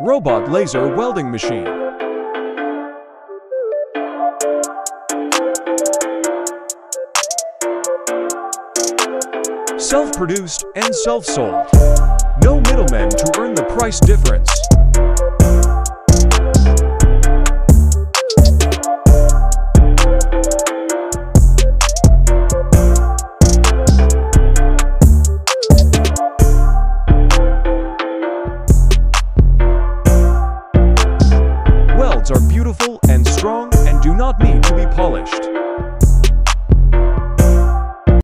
Robot Laser Welding Machine Self-produced and self-sold. No middlemen to earn the price difference. are beautiful and strong and do not need to be polished.